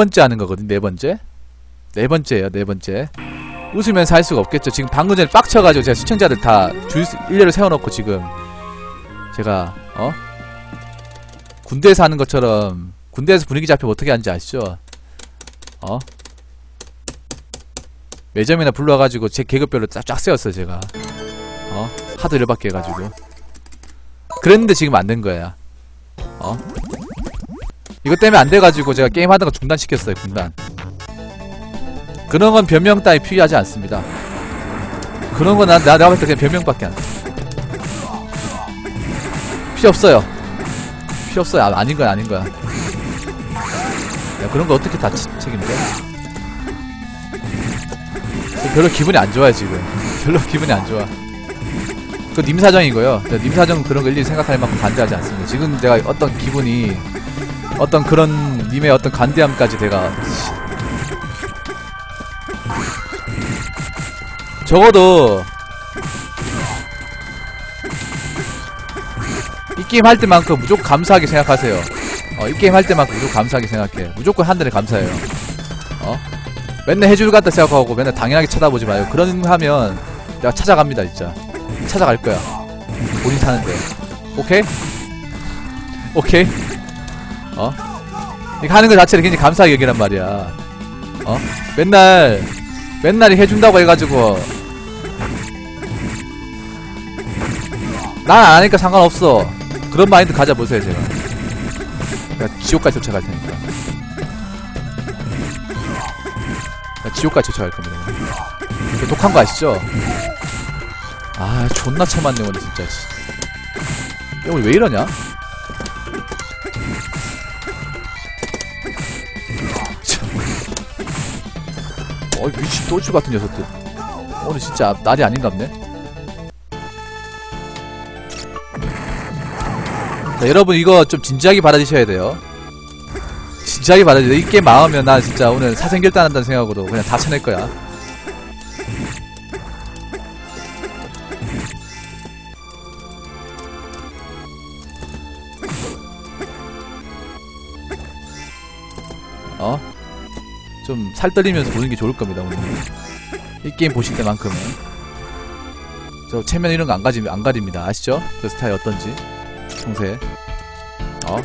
번째 하는 거거든 네 번째? 네 번째예요 네 번째. 웃으면서 할 수가 없겠죠. 지금 방금 전에 빡쳐가지고 제가 시청자들 다 줄 일렬로 세워놓고 지금 제가 어? 군대에서 하는 것처럼 군대에서 분위기 잡히면 어떻게 하는지 아시죠? 어? 매점이나 불러가지고 제 계급별로 쫙, 쫙 세웠어요 제가. 어? 하도 열받게 해가지고. 그랬는데 지금 안 된 거야. 어 이것 때문에 안 돼가지고 제가 게임 하다가 중단시켰어요 중단. 그런 건 변명 따위 필요하지 않습니다. 그런 건 나, 나, 내가 봤을 때 그냥 변명밖에 안 돼. 필요 없어요. 필요 없어요. 아, 아닌 거야 아닌 거야. 야 그런 거 어떻게 다 치- 책임져? 별로 기분이 안 좋아요 지금. 별로 기분이 안 좋아. 그님 사정이고요. 네, 님 사정 그런 거 일일이 생각할 만큼 반대하지 않습니다. 지금 내가 어떤 기분이 어떤 그런 님의 어떤 간대함까지 내가. 적어도 이 게임 할 때만큼 무조건 감사하게 생각하세요. 어, 이 게임 할 때만큼 무조건 감사하게 생각해. 무조건 한달에 감사해요. 어? 맨날 해줄 것 같다 생각하고 맨날 당연하게 쳐다보지 마요. 그런 거 하면 내가 찾아갑니다 진짜. 찾아갈 거야. 본인 사는데. 오케이? 오케이? 어? 이거 하는 거 자체를 굉장히 감사하게 여기란 말이야 어? 맨날 맨날 해준다고 해가지고 난 안 하니까 상관없어 그런 마인드 가져보세요 제가 내가 지옥까지 쫓아갈 테니까 내가 지옥까지 쫓아갈 겁니다 이거 독한 거 아시죠? 아 존나 처맞네 오늘 진짜 오늘 왜 이러냐? 어이 미친 또주 같은 녀석들. 오늘 진짜 날이 아닌갑네. 자 여러분 이거 좀 진지하게 받아주셔야 돼요. 진지하게 받아주세요. 이 게임 망하면 나 진짜 오늘 사생결단한다는 생각으로 그냥 다 쳐낼 거야 좀 살떨리면서 보는 게 좋을 겁니다 오늘. 이 게임 보실 때만큼은. 저 체면 이런 거 안 가지 안 가립니다. 아시죠? 그 스타일 어떤지. 평소에. 어?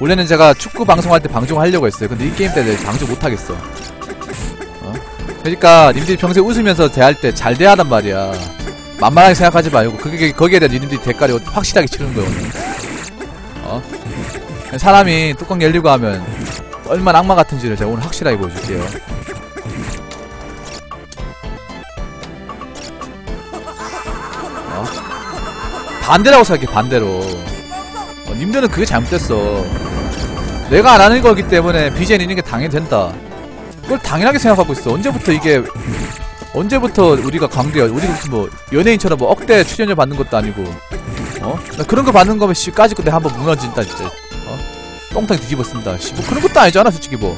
원래는 제가 축구 방송할 때 방송하려고 했어요. 근데 이 게임 때 내가 방송 못 하겠어. 어? 그러니까 님들이 평소에 웃으면서 대할 때 잘 대하단 말이야. 만만하게 생각하지 말고 그게 거기에 대한 님들이 대가를 확실하게 치는 거예요 오늘. 어? 사람이 뚜껑 열리고 하면 얼마나 악마 같은지를 제가 오늘 확실하게 보여줄게요. 어? 반대라고 생각해, 반대로. 어, 님들은 그게 잘못됐어. 내가 안 하는 거기 때문에 BJ는 있는 게 당연히 된다. 그걸 당연하게 생각하고 있어. 언제부터 이게, 언제부터 우리가 관계야. 우리가 무슨 뭐, 연예인처럼 뭐 억대 출연료 받는 것도 아니고, 어? 나 그런 거 받는 거면 씨, 까짓 거내 한번 무너진다, 진짜. 어? 똥탕. 씨, 뭐 그런 것도 아니잖아, 솔직히 뭐.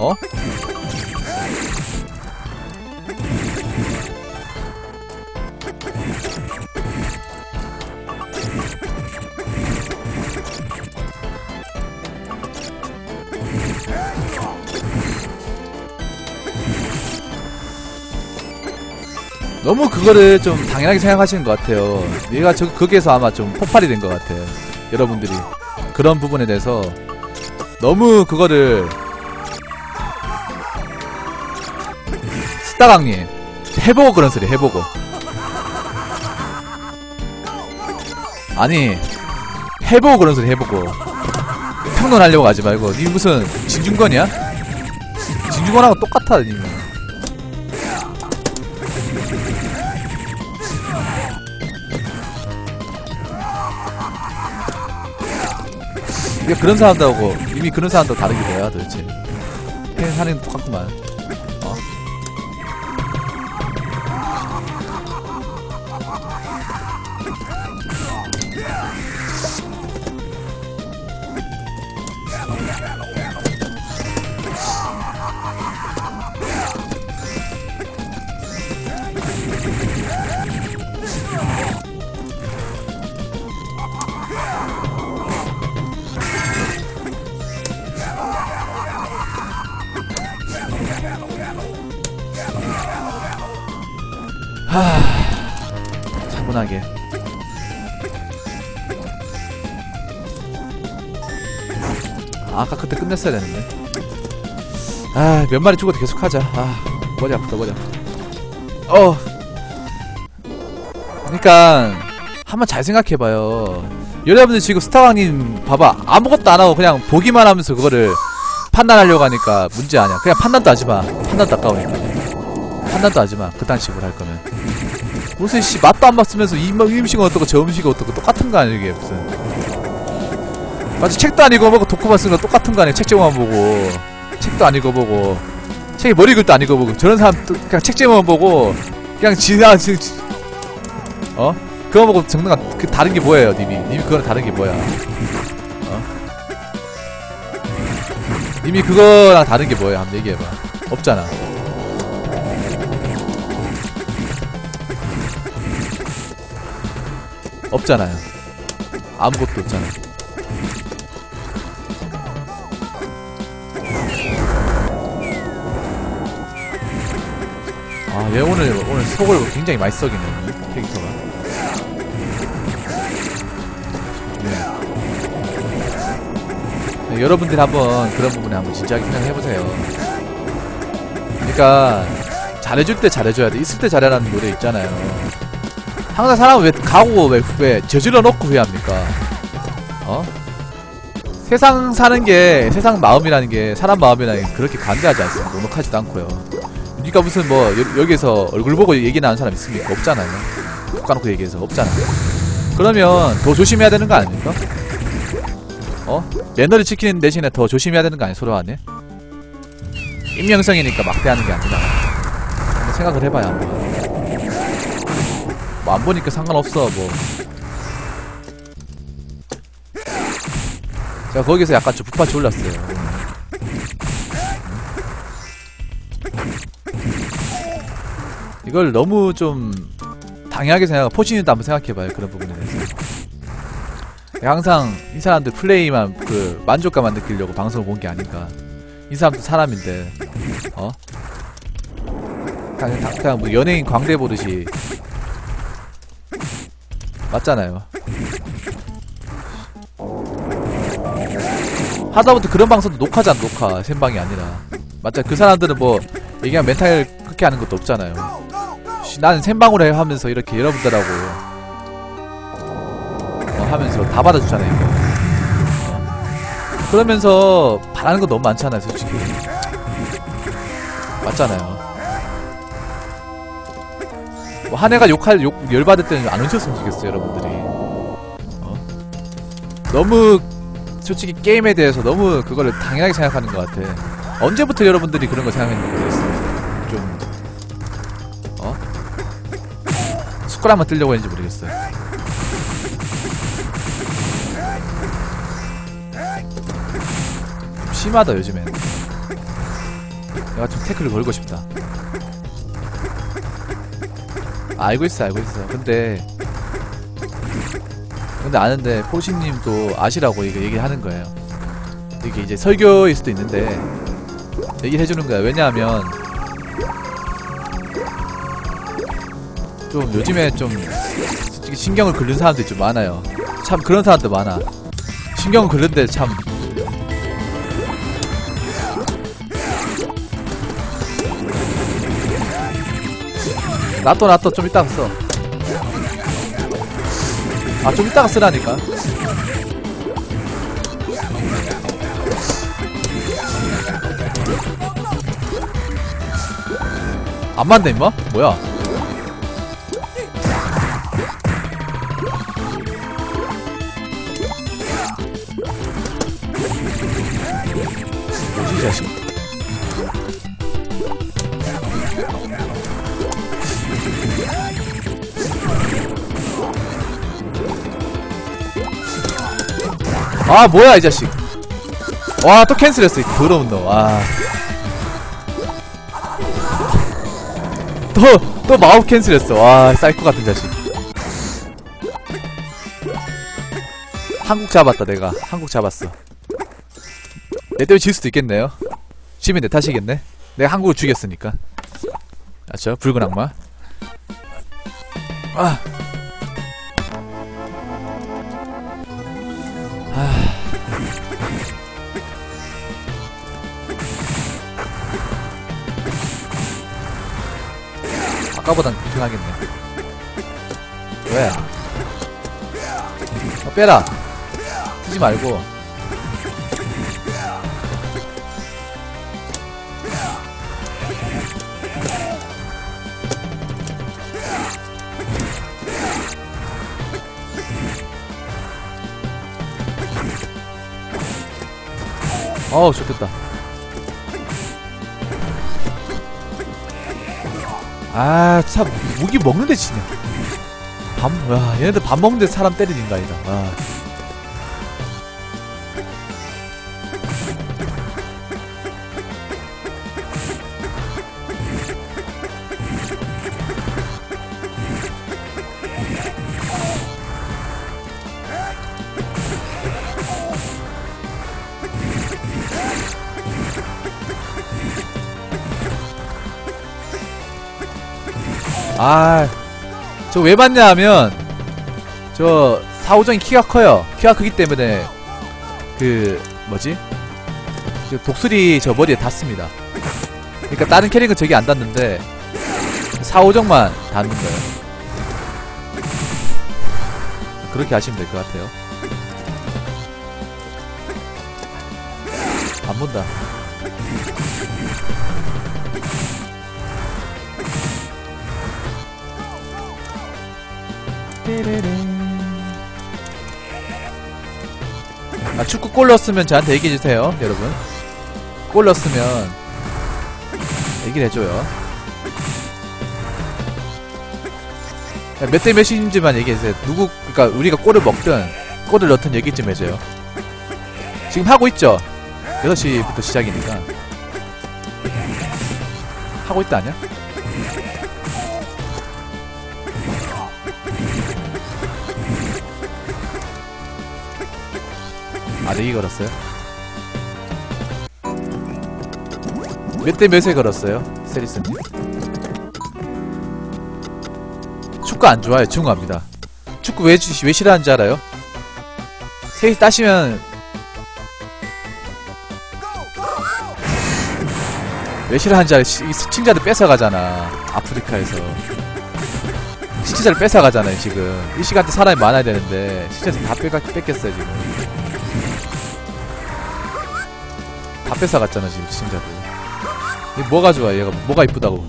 어? 너무 그거를 좀 당연하게 생각하시는 것 같아요. 얘가 저 거기에서 아마 좀 폭발이 된 것 같아요. 여러분들이 그런 부분에 대해서 너무 그거를 스타강님 해보고 그런 소리 해보고. 아니 해보고 그런 소리 해보고. 평론하려고 하지 말고. 니 무슨 진중권이야? 진중권하고 똑같아 니 이게 그런 사람들하고 이미 그런 사람도 다르게 뭐야 도대체. 하는 게 똑같구만 하 차분하게. 아, 아까 그때 끝냈어야 되는데. 아 몇 마리 죽어도 계속 하자. 아 머리 아프다 머리 아프다. 어. 그니까 한번 잘 생각해봐요. 여러분들 지금 스타왕님 봐봐. 아무것도 안 하고 그냥 보기만 하면서 그거를 판단하려고 하니까 문제 아니야. 그냥 판단도 하지마. 판단도 아까우니까 판단도 하지마 그딴 식으로 할 거면. 무슨 씨 맛도 안 봤으면서 이, 이 음식은 어떻고 저 음식은 어떻고 똑같은 거 아니야 이게 무슨. 맞아 책도 안 읽어보고 도쿠만 쓰는 거 똑같은 거 아니야 책 제목만 보고. 책도 안 읽어보고. 책에 머리 글도 안 읽어보고. 저런 사람 또 그냥 책 제목만 보고 그냥 지나 지, 지- 어? 그거 보고 적는 거그 다른 게 뭐예요 님이? 님이 그거랑 다른 게 뭐야? 어? 님이 그거랑 다른 게 뭐예요? 한번 얘기해봐. 없잖아 없잖아요 아무것도 없잖아 아, 얘 오늘, 오늘 속을 굉장히 많이 썩이네, 이 캐릭터가. 네. 네, 여러분들이 한번 그런 부분에 한번 진지하게 생각해보세요. 그러니까, 잘해줄 때 잘해줘야 돼. 있을 때 잘해라는 노래 있잖아요. 항상 사람은 왜 가고, 왜, 왜 저질러 놓고 후회합니까? 어? 세상 사는 게, 세상 마음이라는 게, 사람 마음이라는 게 그렇게 관대하지 않습니다. 녹록하지도 않고요. 니가 무슨 뭐 여, 기서 얼굴 보고 얘기 나는 사람 있습니까? 없잖아요. 툭 까놓고 얘기해서 없잖아. 그러면 더 조심해야 되는 거 아닙니까? 어? 매너를 지키는 대신에 더 조심해야 되는 거 아니야 서로 안에? 임명성이니까 막대하는 게 아니라 생각을 해봐야 한번. 뭐 안 보니까 상관없어 뭐. 제가 거기서 약간 좀 북받쳐 올랐어요. 이걸 너무 좀 당연하게 생각하고 포신이도 한번 생각해봐요 그런 부분에 대해서 항상 이 사람들 플레이만 그 만족감만 느끼려고 방송을 본 게 아닌가 이 사람도 사람인데 어? 그냥, 다- 그냥 뭐 연예인 광대 보듯이 맞잖아요. 하다못해 그런 방송도 녹화잖아 녹화. 생방이 아니라. 맞잖아 그 사람들은 뭐 얘기하면 멘탈 그렇게 하는 것도 없잖아요. 씨, 나는 생방으로 해 하면서 이렇게 여러분들하고 어, 하면서 다 받아주잖아요 어. 그러면서 바라는 거 너무 많잖아요 솔직히. 맞잖아요. 뭐 한 해가 욕할 욕 열받을 때는 안 오셨으면 좋겠어요 여러분들이 어? 너무 솔직히 게임에 대해서 너무 그거를 당연하게 생각하는 것 같아 언제부터 여러분들이 그런 거 생각했는지 모르겠어요 좀 어? 숟가락만 뜨려고 했는지 모르겠어요. 좀 심하다 요즘엔. 내가 좀 태클을 걸고 싶다. 알고 있어 알고 있어. 근데 근데 아는데 포신님도 아시라고 이거 얘기하는 거예요. 이게 이제 설교일 수도 있는데 얘기를 해주는 거야. 왜냐하면 좀 요즘에 좀 신경을 긁는 사람들이 좀 많아요. 참 그런 사람들 많아. 신경을 긁는데 참 놔둬 놔둬 좀 이따가 써. 아 좀 이따가 쓰라니까. 안 맞네 임마? 뭐야? 아 뭐야 이 자식. 와 또 cancel했어 이 더러운 놈아 또또 마법 cancel했어. 와 사이코 같은 자식. 한국 잡았다 내가. 한국 잡았어. 내 때문에 질 수도 있겠네요. 지면 내 탓이겠네. 내가 한국을 죽였으니까. 맞죠 붉은 악마. 아. 아. 아까보단 불편하겠네. 왜? 어, 빼라. 쓰지 말고. 어우, 좋겠다. 아, 참, 무기 먹는데 지냐. 밥, 와, 얘네들 밥 먹는데 사람 때리는 인간이다. 아. 아, 저 왜 봤냐 하면, 저, 사오정이 키가 커요. 키가 크기 때문에, 그, 뭐지? 그 독수리 저 머리에 닿습니다. 그러니까 다른 캐릭은 저기 안 닿는데, 사오정만 닿는 거예요. 그렇게 하시면 될 것 같아요. 안 본다. 아, 축구 골 넣었으면 저한테 얘기해주세요, 여러분. 골 넣었으면, 얘기를 해줘요. 몇 대 몇인지만 얘기해주세요. 누구, 그니까, 우리가 골을 먹든, 골을 넣든 얘기 좀 해줘요. 지금 하고 있죠? 6시부터 시작이니까. 하고 있다, 아니야? 아, 내기 걸었어요? 몇 대 몇에 걸었어요? 세리스님? 축구 안 좋아요. 중요합니다. 축구 왜, 주- 왜 싫어하는지 알아요? 세리 따시면 왜 싫어하는지 알아요? 시- 이 시청자들 뺏어가잖아. 아프리카에서. 시청자를 뺏어가잖아요, 지금. 이 시간대 사람이 많아야 되는데, 시청자들 다 뺏, 뺏겼어요, 지금. 다 뺏어갔잖아 지금 시청자들. 얘 뭐가 좋아? 얘가 뭐가 이쁘다고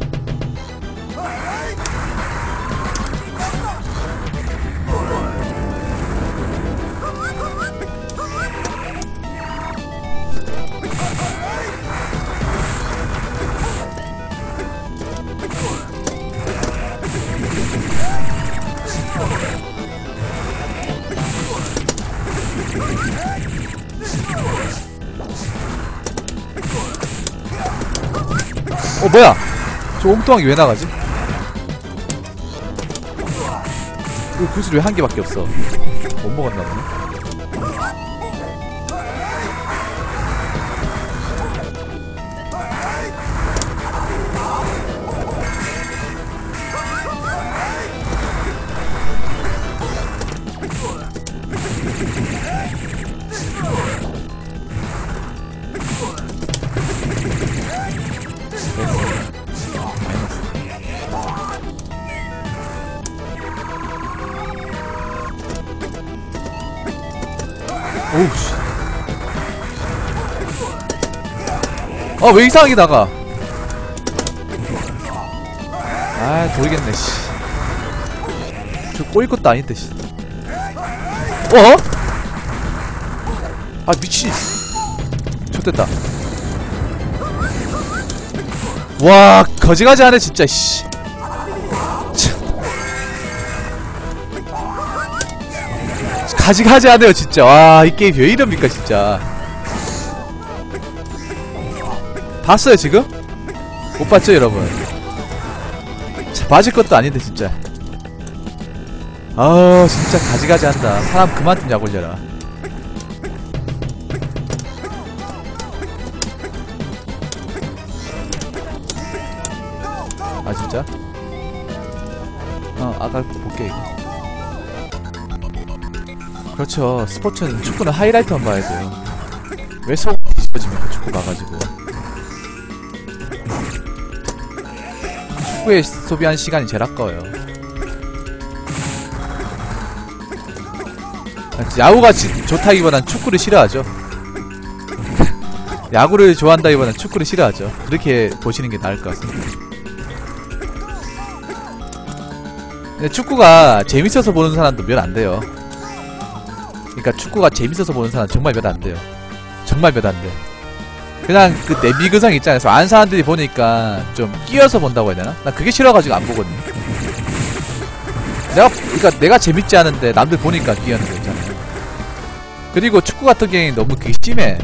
저 엉뚱하게 왜 나가지? 이거 구슬 왜 한 개밖에 없어 못 먹었나 보네 아, 왜 이상하게 나가? 아, 모르겠네, 씨. 저 꼬일 것도 아닌데, 씨. 어? 아, 미친. 좋됐다. 와, 거지가지 하네, 진짜, 씨. 참. 가지가지 하네요 진짜 와 이 게임 왜 이럽니까 진짜 봤어요 지금? 못 봤죠 여러분? 자, 맞을 것도 아닌데 진짜. 아 진짜 가지가지 한다. 사람 그만 좀 약올려라. 아 진짜? 어 아까 볼게 이거. 그렇죠. 스포츠는 축구는 하이라이트만 봐야 돼요. 왜속 뒤집어집니까 축구 봐가지고 축구에 소비한 시간이 제일 아까워요 야구가 지- 좋다기보단 축구를 싫어하죠 야구를 좋아한다기보단 축구를 싫어하죠 그렇게 보시는 게 나을 것 같습니다 축구가 재밌어서 보는 사람도 몇 안 돼요. 그러니까 축구가 재밌어서 보는 사람 정말 몇 안 돼요. 정말 몇 안 돼. 그냥 그 내비그상 있잖아요. 안 사람들이 보니까 좀 끼어서 본다고 해야 되나? 나 그게 싫어가지고 안 보거든. 내가 그러니까 내가 재밌지 않은데 남들 보니까 끼어는 거 있잖아요. 그리고 축구 같은 경우에 너무 그게 심해.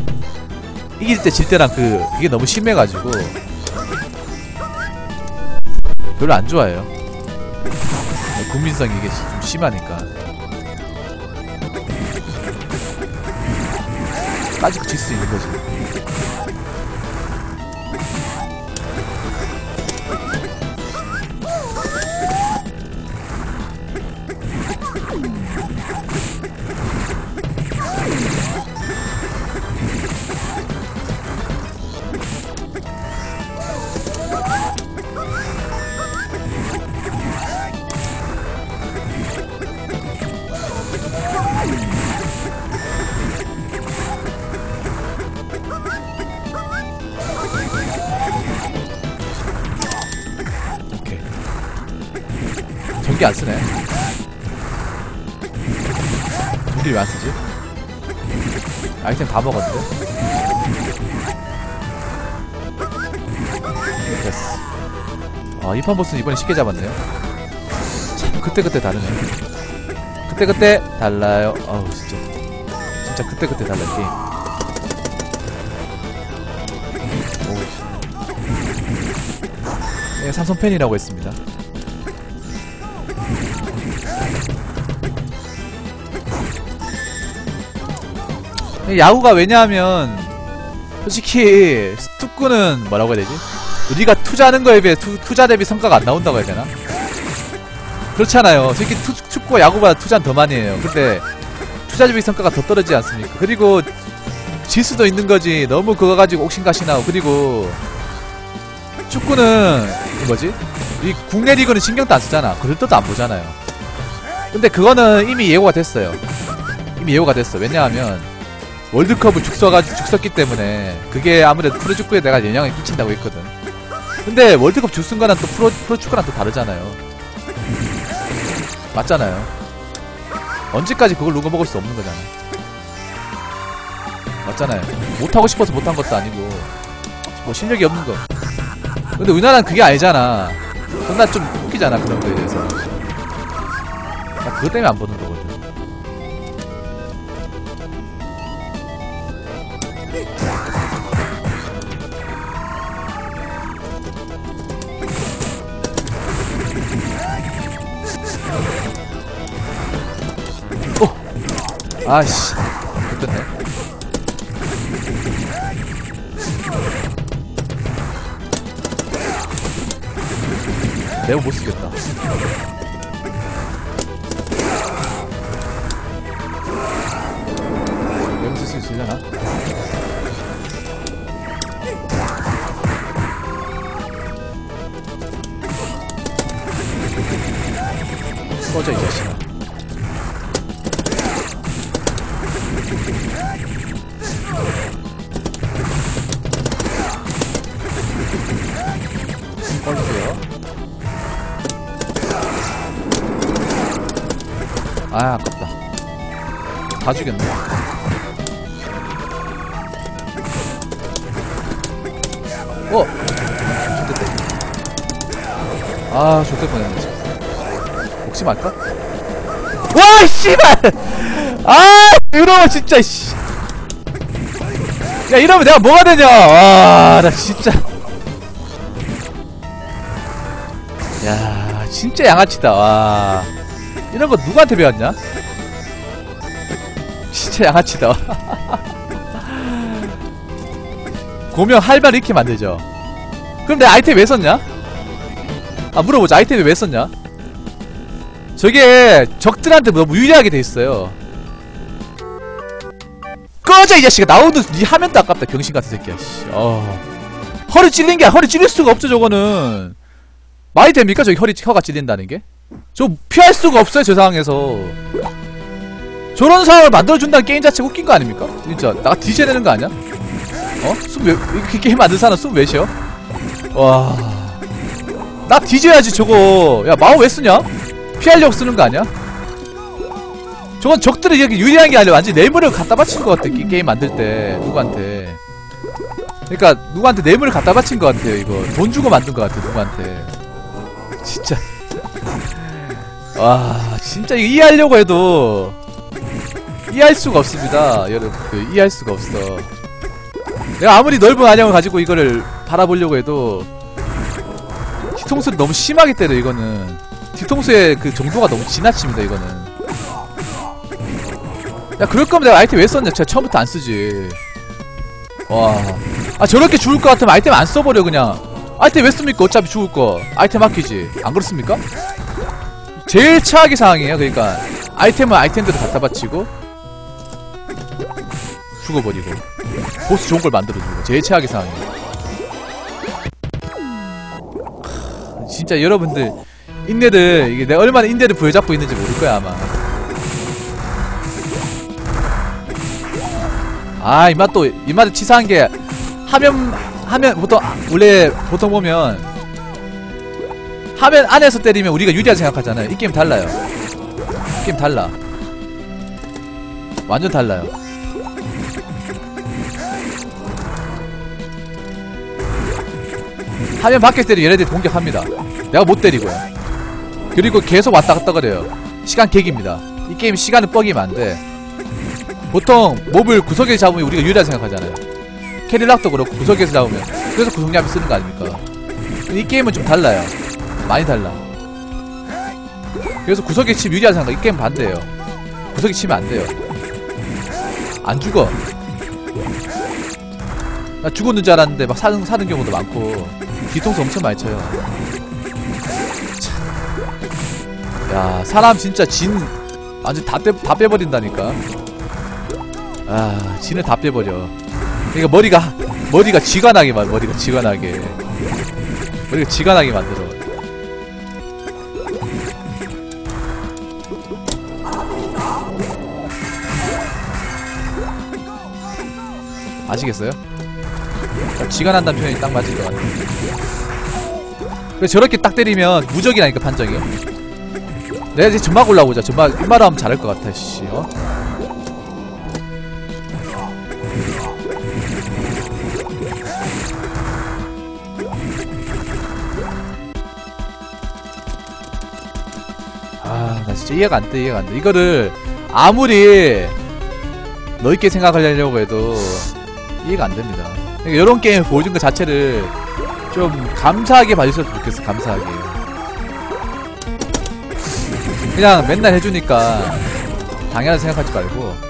이길 때 질 때랑 그 그게 너무 심해가지고 별로 안 좋아해요. 국민성이 이게 좀 심하니까 까짓 질수 있는 거지 다 먹었는데? 됐어. 아 이판 보스는 이번에 쉽게 잡았네요. 참 그때그때 다르네. 그때그때 달라요. 어우 진짜. 진짜 그때그때 달라요 게임. 네, 삼성 팬이라고 했습니다. 야구가 왜냐하면 솔직히 축구는 뭐라고 해야 되지? 우리가 투자하는 거에 비해 투, 투자 대비 성과가 안 나온다고 해야 되나? 그렇잖아요. 솔직히 투, 축구와 야구보다 투자는 더 많이 해요. 근데 투자 대비 성과가 더 떨어지지 않습니까? 그리고 질 수도 있는 거지. 너무 그거 가지고 옥신각신하고 그리고 축구는 이 뭐지? 이 국내 리그는 신경도 안 쓰잖아. 그럴 때도 안 보잖아요. 근데 그거는 이미 예고가 됐어요. 이미 예고가 됐어. 왜냐하면 월드컵을 죽서가 죽섰기 때문에 그게 아무래도 프로축구에 내가 영향을 끼친다고 했거든. 근데 월드컵 죽쓴 거랑 또 프로 프로축구랑 또 다르잖아요. 맞잖아요. 언제까지 그걸 누가 먹을 수 없는 거잖아. 맞잖아요. 못 하고 싶어서 못한 것도 아니고 뭐 실력이 없는 거. 근데 우리나라는 그게 아니잖아. 존나 좀 웃기잖아 그런 거에 대해서. 나 그것 때문에 안 보는 거거든. 아씨. 됐네. 매우 못 쓰겠다. 다 죽였네 어! 좋됐다 아 좋될 뻔했네 혹시 말까? 와 씨발! 아 더러워 진짜 씨. 야 이러면 내가 뭐가 되냐 와나 진짜 야 진짜 양아치다 와 이런 거 누구한테 배웠냐? 진짜 양아치다. 고명 할말 이렇게 만들죠. 그럼 내 아이템 왜 썼냐? 아 물어보자. 아이템 왜 썼냐? 저게 적들한테 너무 유리하게 돼 있어요. 꺼져 이 자식아 나오는 네 화면도 아깝다 병신 같은 새끼야. 씨. 어. 허리 찔린 게 허리 찔릴 수가 없죠 저거는. 말이 됩니까 저기 허리 혀가 찔린다는 게? 저 피할 수가 없어요 저 상황에서. 저런 상황을 만들어준다는 게임 자체가 웃긴 거 아닙니까? 진짜 나 뒤져야 되는 거 아니야? 어? 숨 몇, 이렇게 게임 만든 사람 숨 몇이요? 와. 나 뒤져야지 저거. 야 마우 왜 쓰냐? 피하려고 쓰는 거 아니야? 저건 적들이 이렇게 유리한 게 아니라 완전 뇌물을 갖다 바친 것 같아 게- 게임 만들 때 누구한테 그러니까 누구한테 뇌물을 갖다 바친 것 같아요 이거 돈 주고 만든 것 같아 누구한테 진짜 와 진짜 이해하려고 해도 이해할 수가 없습니다 여러분. 그 이해할 수가 없어. 내가 아무리 넓은 안형을 가지고 이거를 바라보려고 해도 뒤통수를 너무 심하게 때려 이거는. 뒤통수의 그 정도가 너무 지나칩니다 이거는. 야 그럴 거면 내가 아이템 왜 썼냐? 제가 처음부터 안 쓰지. 와아 저렇게 죽을 것 같으면 아이템 안 써버려 그냥. 아이템 왜 씁니까? 어차피 죽을 거. 아이템 아끼지. 안 그렇습니까? 제일 최악의 상황이에요 그러니까. 아이템은 아이템대로 갖다 바치고 죽어버리고 보스 좋은 걸 만들어주고 제일 최악의 상황이에요. 크, 진짜 여러분들 인내들 이게 내가 얼마나 인내를 부여잡고 있는지 모를 거야 아마. 아 이맛 또 이맛 치사한 게 화면 화면 보통 아, 원래 보통 보면 화면 안에서 때리면 우리가 유리하게 생각하잖아요. 이 게임 달라요. 이 게임 달라. 완전 달라요 화면 밖에서 때리면 얘네들이 공격합니다. 내가 못 때리고요. 그리고 계속 왔다 갔다 그래요. 시간 객입니다. 이 게임 시간을 뻐기면 안돼. 보통 몹을 구석에 잡으면 우리가 유리하게 생각하잖아요. 캐릴락도 그렇고 구석에서 잡으면. 그래서 구석약을 쓰는 거 아닙니까? 이 게임은 좀 달라요. 많이 달라. 그래서 구석에 치면 유리하게 생각해 이 게임 반대예요. 구석에 치면 안 돼요. 안 죽어. 나 죽었는 줄 알았는데 막 사는, 사는 경우도 많고 뒤통수 엄청 많이 쳐요. 참. 야 사람 진짜 진 완전 다, 빼, 다 빼버린다니까. 아 진을 다 빼버려. 그러니까 머리가 머리가 쥐가 나게 만 머리가 쥐가 나게. 머리가 쥐가 나게 만들어. 아시겠어요? 쥐가 난다는 표현이 딱 맞을 것 같아요 그래서 저렇게 딱 때리면 무적이라니까 판정이 내가 이제 점막 올라오자 점막 이마로 하면 잘할 것 같아 씨 어? 아, 나 진짜 이해가 안 돼, 이해가 안 돼. 이거를 아무리 넓게 생각하려고 해도 이해가 안 됩니다. 그러니까 이런 게임 보여준 것 자체를 좀 감사하게 봐주셨으면 좋겠어, 감사하게. 그냥 맨날 해주니까 당연하게 생각하지 말고.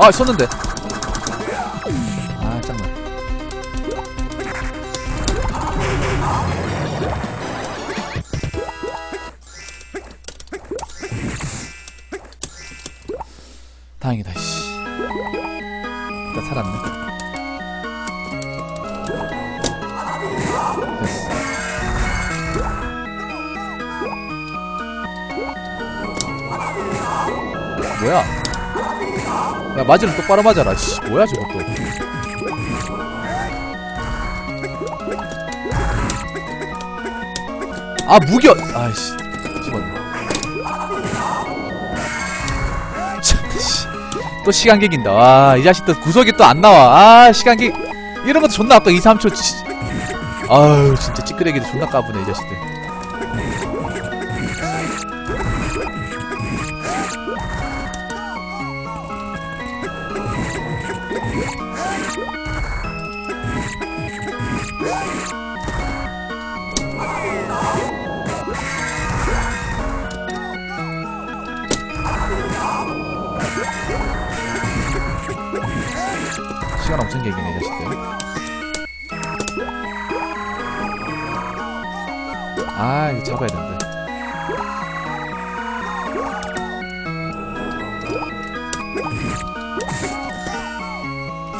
아, 썼는데. 다행이다, 씨. 나 살았네. 뭐야? 야 맞으면 똑바로 맞아라 씨 뭐야 저것도 아 무겨 아이씨 집었네 또 시간 개긴다. 와이 자식들 구석이 또 안 나와. 아 시간 개 이런 것도 존나 아까 2, 3초. 치... 아유 진짜 찌끄레기도 존나 까부네 이 자식들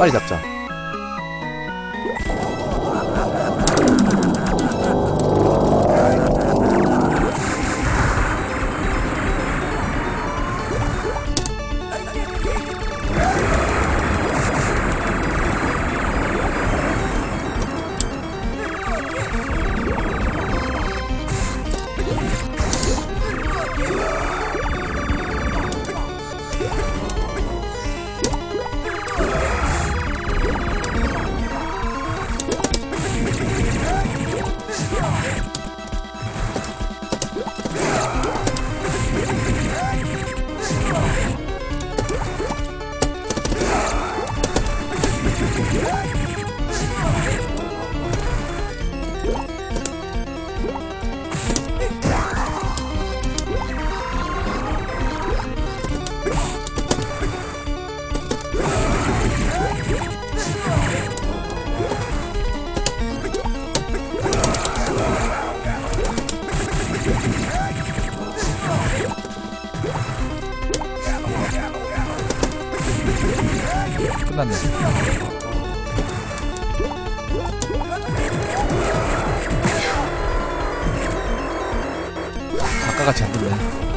빨리 잡자.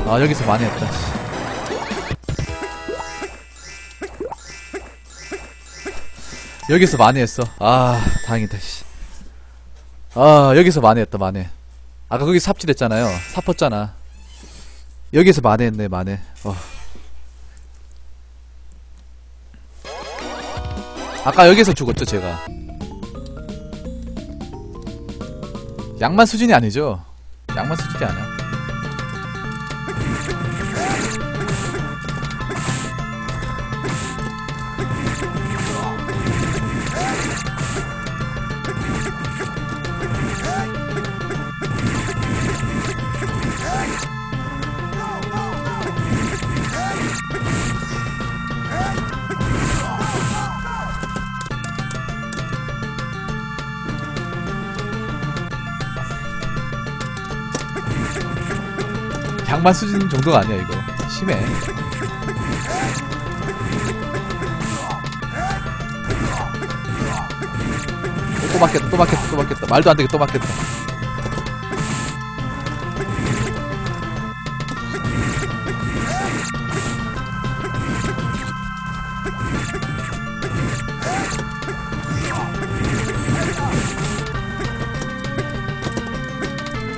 아, 여기서 많이 했다. 씨. 여기서 많이 했어. 아, 다행이다, 씨. 아, 여기서 많이 했다, 많이. 아까 거기 삽질했잖아요. 삽었잖아. 여기서 많이 했네, 많이. 어. 아까 여기서 죽었죠, 제가. 양만 수준이 아니죠? 양만 수준이 아니야. 양만 수준 정도가 아니야, 이거. 심해. 어, 또 맞겠다, 또 맞겠다, 또 맞겠다. 말도 안 되게 또 맞겠다.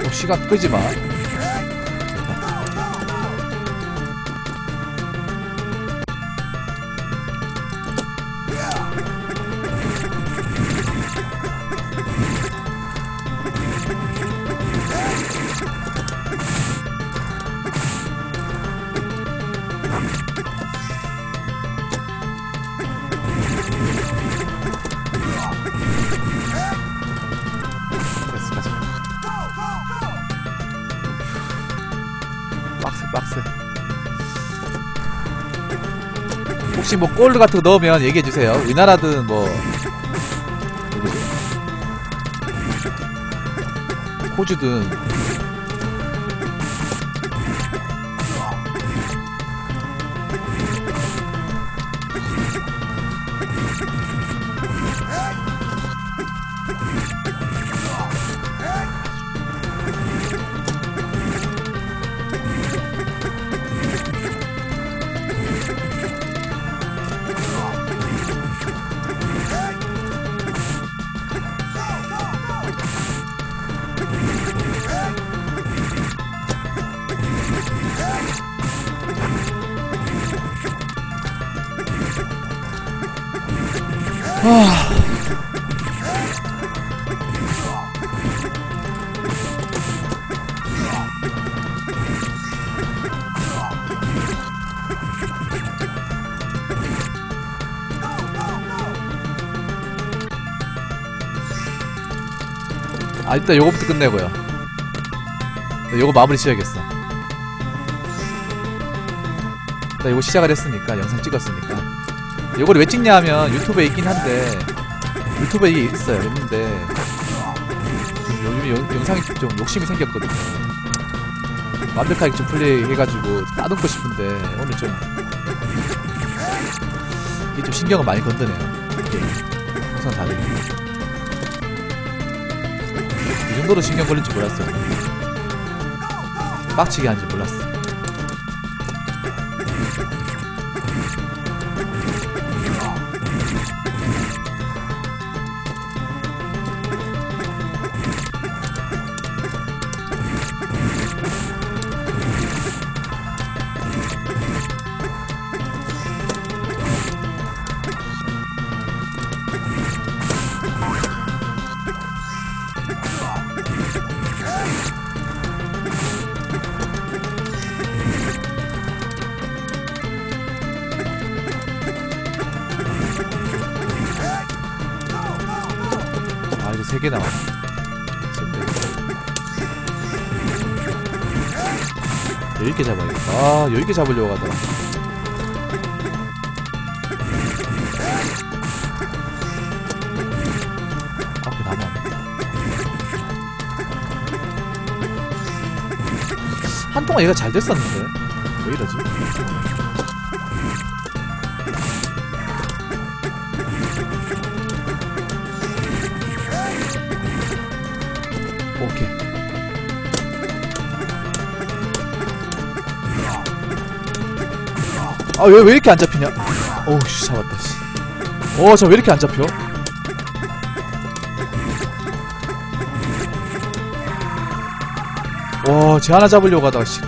어, 시간 끄지 마. 혹시 뭐 골드 같은 거 넣으면 얘기해주세요. 우리나라든 뭐? 호주든. 일단 요거부터 끝내고요. 네, 요거 마무리 지어야겠어. 일단 요거 시작을 했으니까, 영상 찍었으니까. 이걸 왜 찍냐 하면 유튜브에 있긴 한데 유튜브에 이게 있어요 있는데 좀 요즘 영, 영상이 좀 욕심이 생겼거든요 완벽하게 좀 플레이 해가지고 따듬고 싶은데 오늘 좀 이게 좀 신경을 많이 건드네요 이게 항상 다르게 이 정도로 신경 걸릴 줄 몰랐어요. 빡치게 하는지 몰랐어 아 여유있게 잡으려고 하더라. 앞에 남았네 한동안 얘가 잘 됐었는데 아 왜 왜 이렇게 안 잡히냐? 어우 씨 잡았다 씨 어 저 왜 이렇게 안 잡혀? 와 쟤 하나 잡으려고 하다가 씨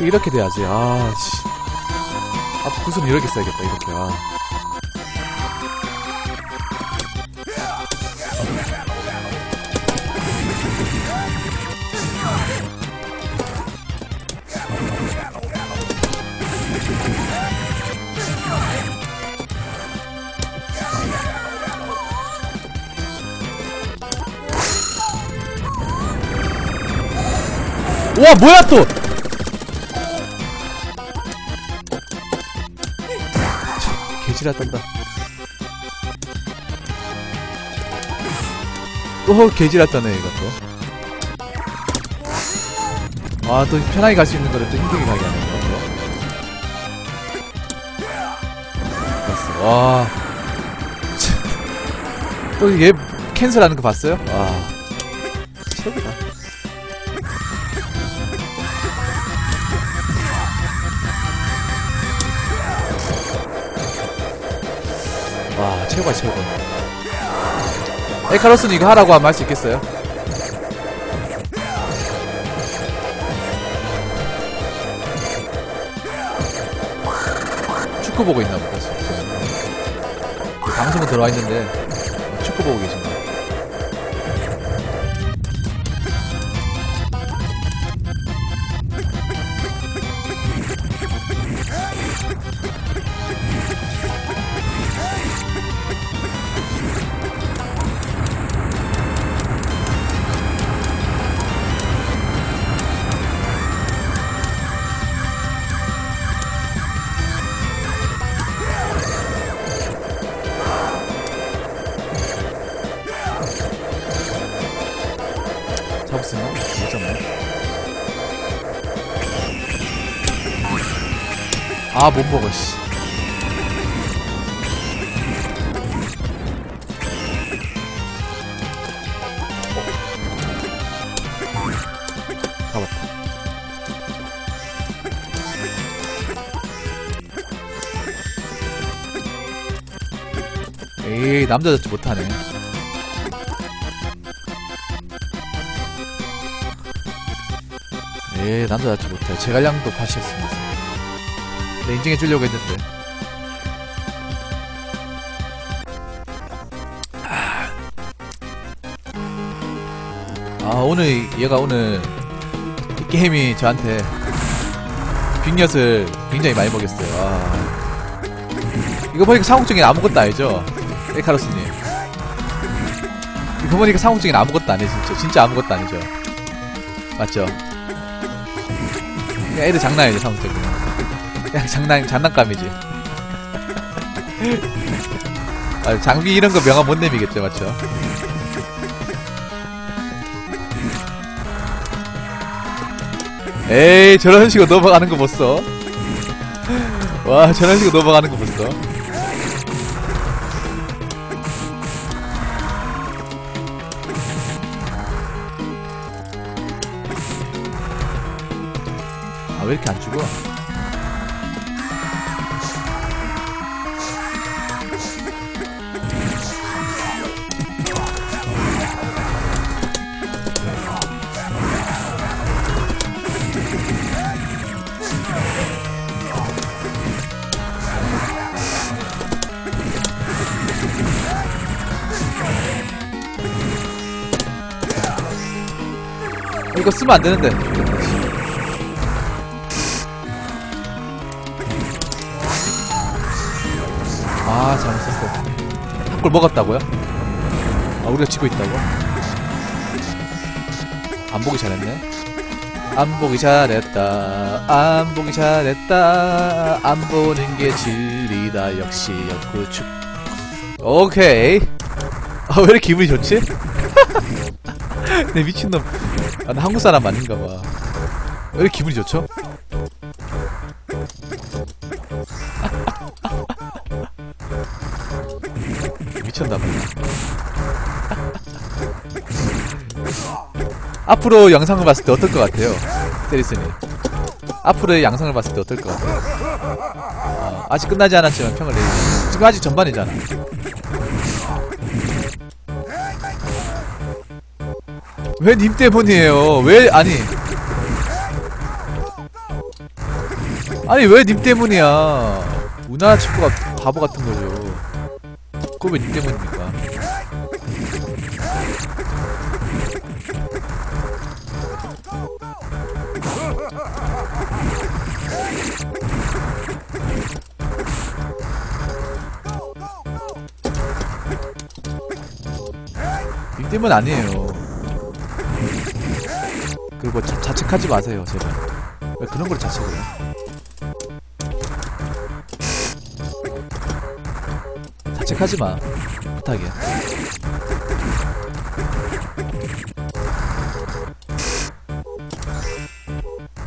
이렇게 돼야지. 아씨. 아 구슬 이렇게 써야겠다 이렇게. 아. 와 뭐야 또 개지랄 떤다 또 개지랄 떠네 이것도 아또 편하게 갈 수 있는 거를 또 힘들게 가게 하네 이거 봤어 와. 또 얘 캔슬하는 거 봤어요? 와. 최고야, 최고. 에카로스는 이거 하라고 하면 할 수 있겠어요? 축구 보고 있나 보다, 방송은 들어와 있는데, 축구 보고 계신 아, 못 먹어, 씨. 에이 남자답지 못하네. 에이 남자답지 못해. 제갈량도 파시겠습니다. 네, 인증해 주려고 했는데. 아, 오늘, 얘가 오늘, 이 게임이 저한테 빅엿을 굉장히 많이 먹였어요. 아. 이거 보니까 상호적인 아무것도 아니죠? 에카로스님. 이거 보니까 상호적인 아무것도 아니에요, 진짜. 진짜 아무것도 아니죠. 맞죠? 그냥 애들 장난이지, 상호적인. 그냥 장난, 장난감이지. 아, 장비 이런 거 명함 못 내미겠죠, 맞죠? 에이, 저런 식으로 넘어가는 거 봤어? 와, 저런 식으로 넘어가는 거 봤어? 이거 쓰면 안 되는데. 아, 잘못 썼어. 한골 먹었다고요? 아, 우리가 지고 있다고? 안 보기 잘했네. 안 보기 잘했다. 안 보기 잘했다. 안 보는 게 진리다. 역시 역구축. 오케이. 아, 왜 이렇게 기분이 좋지? 내 미친놈. 아, 나 한국 사람 아닌가 봐. 왜 이렇게 기분이 좋죠? 미쳤나 봐. 앞으로 영상을 봤을 때 어떨 것 같아요? 세리스님. 앞으로의 영상을 봤을 때 어떨 것 같아요? 어, 아직 끝나지 않았지만 평을 내리죠. 지금 아직 전반이잖아. 왜 님 때문이에요? 왜 아니 아니 왜 님 때문이야? 우나 친구가 바보 같은 거죠. 그거 왜님 때문입니까? 님 때문 아니에요. 그리고 자, 자책하지 마세요, 제발. 왜 그런 걸 자책을 해? 자책하지 마. 부탁해.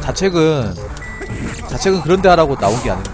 자책은 자책은 그런데 하라고 나온 게 아닙니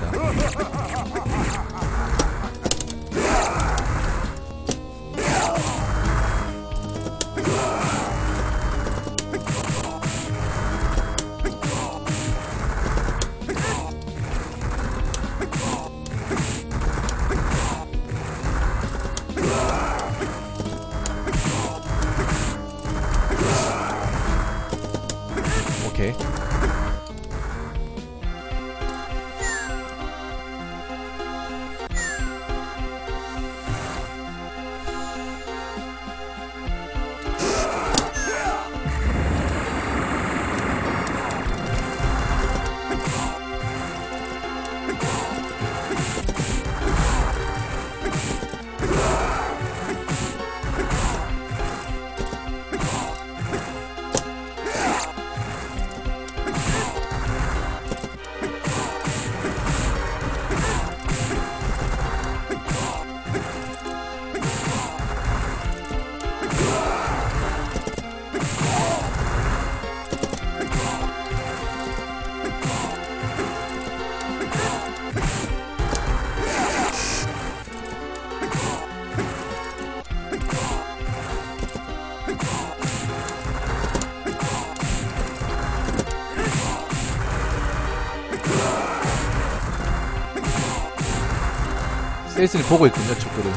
세이슨이 보고 있군요, 축구를.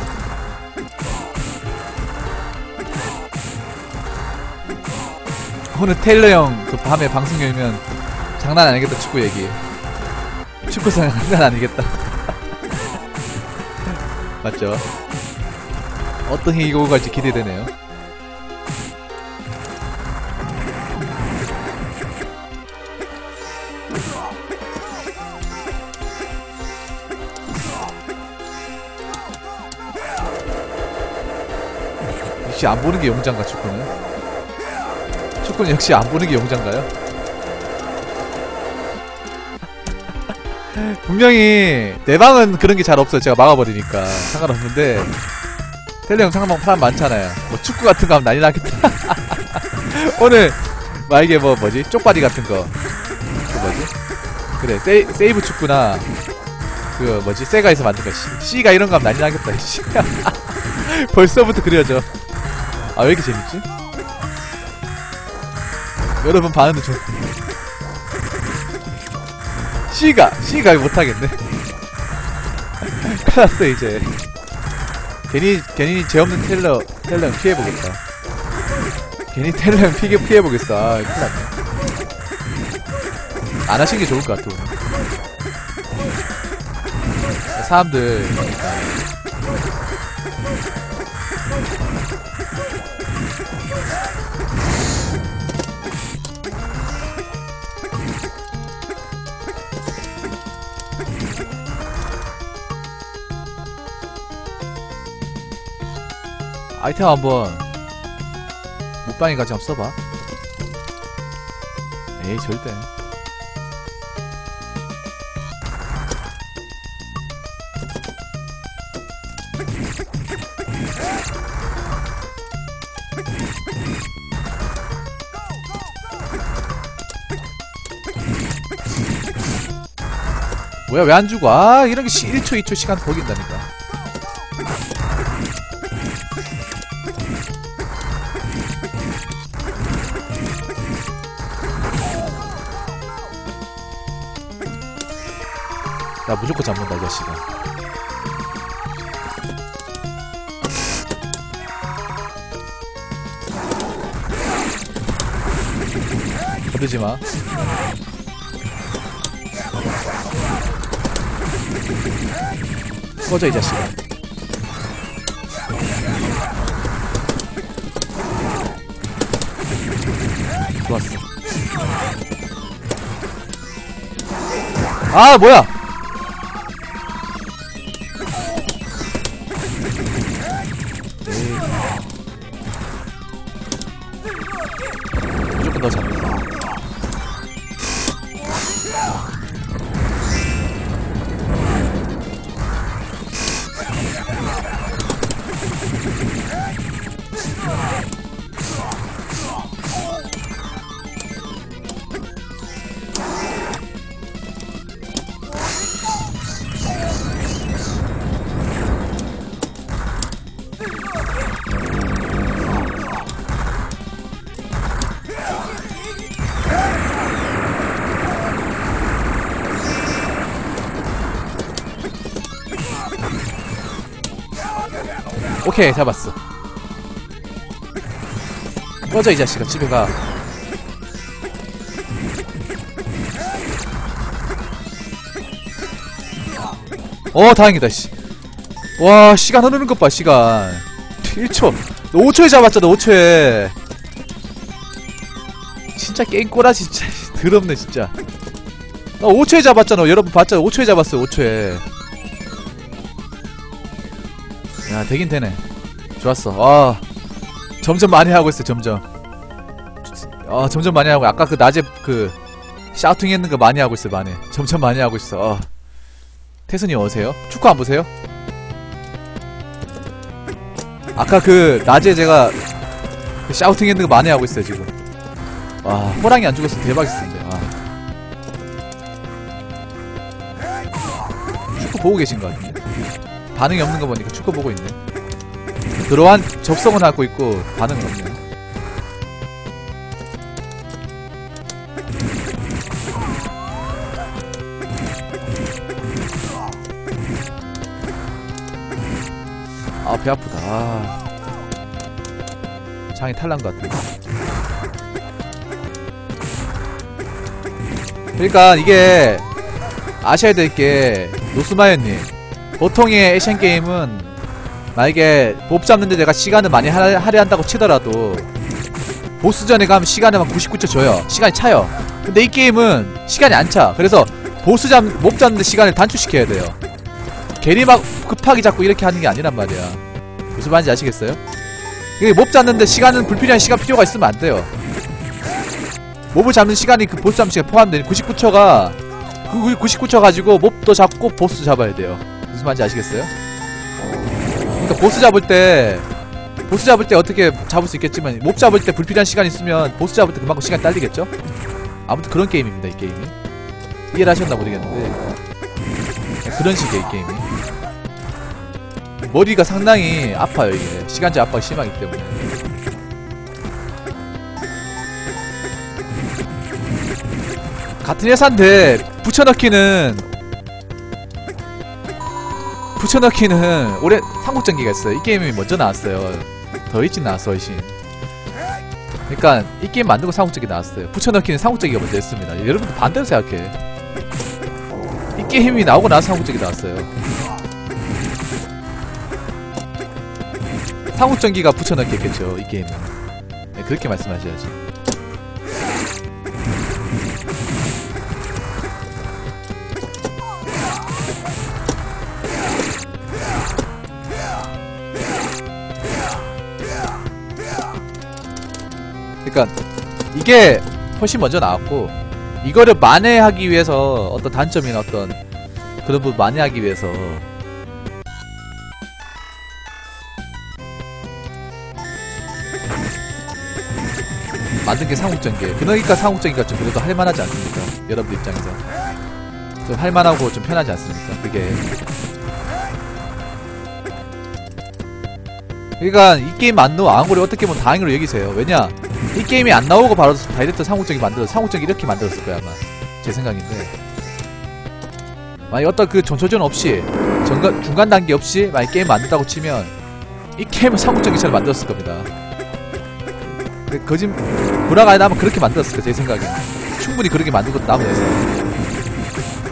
오늘 테일러 형 그 밤에 방송 열면 장난 아니겠다 축구 얘기. 축구 장난 아니겠다. 맞죠? 어떤 힘이 이고 갈지 기대되네요 역시 안 보는 게 용장가 축구는 축구는 역시 안 보는 게 용장가요? 분명히 내 방은 그런 게 잘 없어요. 제가 막아버리니까 상관없는데 텔레 형 상방 사람 많잖아요. 뭐 축구 같은 거 하면 난리 나겠다. 오늘 막 이게 뭐 뭐지 쪽바리 같은 거. 그 뭐지? 그래 세이, 세이브 축구나 그 뭐지 세가에서 만든 거 씨, C가 이런 거 하면 난리 나겠다. 씨. 벌써부터 그려져. 아 왜 이렇게 재밌지? 여러분 반응도 좀 C가 C가 못하겠네. 큰일 났어 이제. 괜히 괜히 죄 없는 텔러 텔러 형 피해보겠다. 괜히 텔러 형 피해 피해보겠어. 아 큰일 났네. 안 하시는 게 좋을 것 같아 오늘. 사람들 아이템 한번 못방이까지 한번 써봐. 에이 절대. 뭐야 왜안 주고 아 이런 게 시, 1초 2초 시간 버긴다니까 나 무조건 잡는다 이 자식아. 건들지마? 꺼져 이 자식아. 좋았어. 아 뭐야 오케이 잡았어 꺼져 이 자식아 집에 가 어, 다행이다, 씨. 와, 시간 흐르는 것 봐, 시간. 1초. 너 5초에 잡았잖아, 5초에. 진짜 게임 꼬라, 진짜. 더럽네, 진짜. 나 5초에 잡았잖아, 여러분 봤잖아. 5초에 잡았어요, 5초에. 야, 되긴 되네. 좋았어. 아, 점점 많이 하고 있어, 점점. 아, 점점 많이 하고, 아까 그 낮에 그, 샤우팅 했는 거 많이 하고 있어, 많이. 점점 많이 하고 있어. 어. 태순이 어세요? 축구 안 보세요? 아까 그 낮에 제가 그 샤우팅 했는 거 많이 하고 있어요 지금 와 호랑이 안 죽었으면 대박이었을 텐데 아. 축구 보고 계신 것 같은데 반응이 없는 거 보니까 축구 보고 있네 들어간 접속은 하고 있고 반응은 없네 아, 배 아프다. 아. 장이 탈난 것 같아. 그러니까 이게 아셔야 될 게 노스마이어님 보통의 액션 게임은 만약에 몹 잡는데 내가 시간을 많이 하- 할애한다고 치더라도 보스전에 가면 시간을 막 99초 줘요. 시간이 차요. 근데 이 게임은 시간이 안차. 그래서 보스 잡, 몹 잡는데 시간을 단축시켜야 돼요. 괜히 막 급하게 잡고 이렇게 하는 게 아니란 말이야. 무슨 말인지 아시겠어요? 이게 몹 잡는데 시간은 불필요한 시간 필요가 있으면 안 돼요. 몹을 잡는 시간이 그 보스 잡는 시간 포함된 99초가 그 99초 가지고 몹도 잡고 보스 잡아야 돼요. 무슨 말인지 아시겠어요? 보스 잡을 때 보스 잡을 때 어떻게 잡을 수 있겠지만 몹 잡을 때 불필요한 시간 있으면 보스 잡을 때 그만큼 시간 딸리겠죠? 아무튼 그런 게임입니다 이 게임이. 이해를 하셨나 모르겠는데. 그런 식의 이 게임이. 머리가 상당히 아파요 이게. 시간제 압박이 심하기 때문에. 같은 회사인데 붙여넣기는 붙여넣기는 올해 삼국전기가 있어요. 이 게임이 먼저 나왔어요. 더 일찍 나왔어 훨씬. 그러니까 이 게임 만들고 삼국전기 나왔어요. 붙여넣기는 삼국전기가 먼저 했습니다. 여러분도 반대로 생각해. 이 게임이 나오고 나서 삼국전기 나왔어요. 삼국전기가 붙여넣기 했겠죠 이 게임은. 네, 그렇게 말씀하셔야지 이게 훨씬 먼저 나왔고 이거를 만회하기 위해서 어떤 단점이나 어떤 그런 부분 만회하기 위해서. 만든 게 삼국전기 그러니까 삼국전기가 좀 그래도 할만하지 않습니까? 여러분들 입장에서. 좀 할만하고 좀 편하지 않습니까? 그게. 그러니까 이 게임 안 나온 걸 어떻게 보면 다행으로 여기세요. 왜냐 이 게임이 안 나오고 바로 direct 삼국전기 만들어 삼국전기 이렇게 만들었을 거야 아마. 제 생각인데. 만약 어떤 그 전초전 없이 중간, 중간 단계 없이 만약 게임 만든다고 치면 이 게임은 삼국전기처럼 만들었을 겁니다. 그 거짓 불화가 아마 그렇게 만들었을 거야 제 생각에는 충분히 그렇게 만들고 남은 회사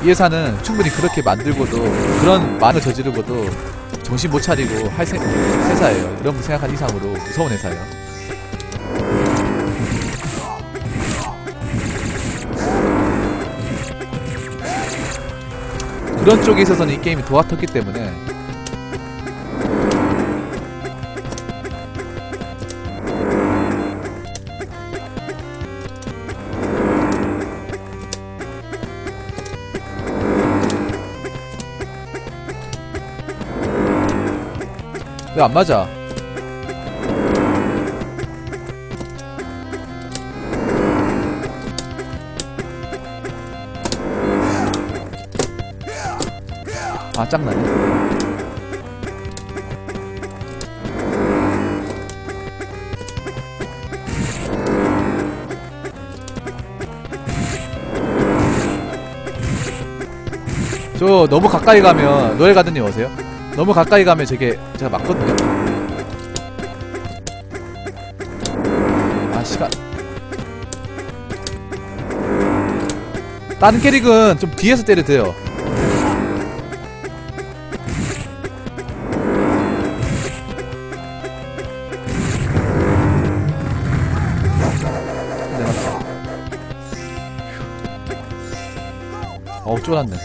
이 회사는 충분히 그렇게 만들고도 그런 만을 저지르고도 정신 못 차리고 할 세, 회사예요. 여러분 생각한 이상으로 무서운 회사예요 그런 쪽에 있어서는 이 게임이 도와텄기 때문에 왜 안 맞아? 아 짱나네 저 너무 가까이 가면 노예 가든님 오세요? 너무 가까이 가면 저게 제가 맞거든요. 아 시간. 다른 캐릭은 좀 뒤에서 때려도 돼요 쫄았네.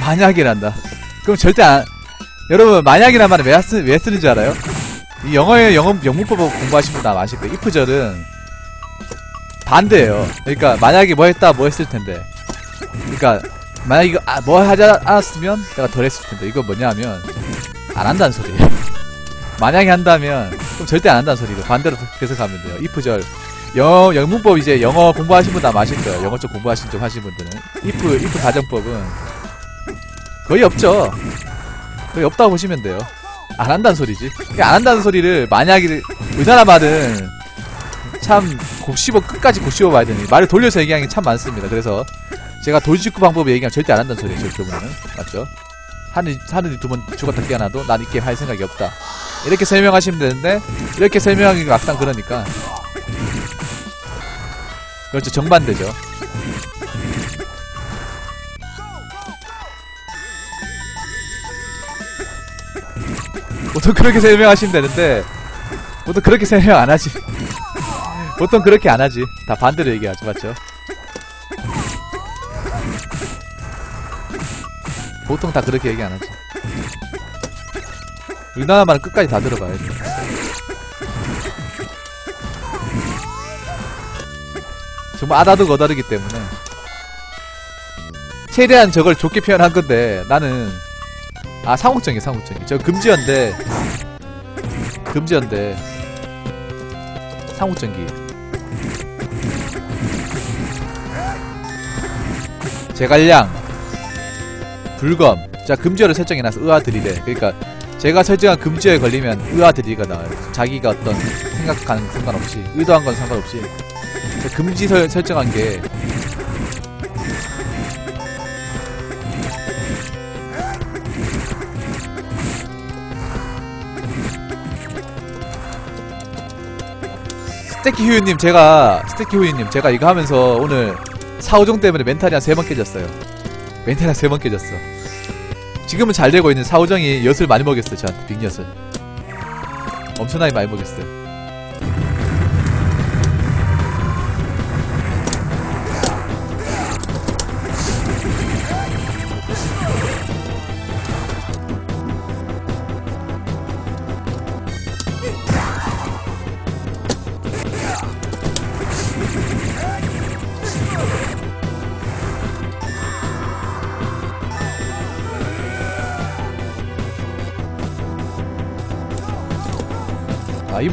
만약이란다. 그럼 절대 안 여러분 만약이란 말은 왜, 쓰, 왜 쓰는 줄 알아요? 이 영어의 영어 영문법을 공부하신 분다 아실 거예요. if절은 반대예요. 그러니까 만약에 뭐 했다 뭐 했을 텐데. 그러니까 만약 이거 아, 뭐 하지 않았으면 내가 덜 했을 텐데. 이거 뭐냐 하면 안 한다는 소리예요. 만약에 한다면 그럼 절대 안 한다는 소리고 반대로 계속 가면 돼요. if절. 영어 영문법 이제 영어 공부하신 분다 아실 거예요. 영어 쪽 공부하신 좀 하신 분들은. if if 가정법은 거의 없죠. 거의 없다고 보시면 돼요. 안 한다는 소리지. 그러니까 안 한다는 소리를 만약에 우리나라 말은 참 곱씹어 끝까지 곱씹어 봐야 되니 말을 돌려서 얘기하는 게 참 많습니다. 그래서 제가 돌직구 방법을 얘기하면 절대 안 한다는 소리예요 저렇게 보면은 맞죠 하늘이, 하늘이 두 번 죽었다 깨어나도 난 이 게임 할 생각이 없다. 이렇게 설명하시면 되는데, 이렇게 설명하기가 막상 그러니까. 그렇죠. 정반대죠. 보통 그렇게 설명하시면 되는데, 보통 그렇게 설명 안 하지. 보통 그렇게 안 하지. 다 반대로 얘기하죠. 맞죠? 보통 다 그렇게 얘기 안 하지. 우리나라 말은 끝까지 다 들어봐야 돼. 정말 아다도 거다르기 때문에. 최대한 저걸 좋게 표현한 건데, 나는, 아, 상호적이 상호적이. 저 금지연대, 금지연대, 상호전기. 제갈량, 불검. 자, 금지어를 설정해놔서 의아들이래. 그러니까, 제가 설정한 금지어에 걸리면 의아들이가 나와요. 자기가 어떤 생각하는 상관없이, 의도한 건 상관없이. 자, 금지 설, 설정한 게, 스테키 휴유님, 제가, 스테키 휴유님, 제가 이거 하면서 오늘 사오정 때문에 멘탈이 한 세 번 깨졌어요. 멘탈이 한 세 번 깨졌어. 지금은 잘 되고 있는 사오정이 엿을 많이 먹였어요, 저한테, 빅엿을. 엄청나게 많이 먹였어요.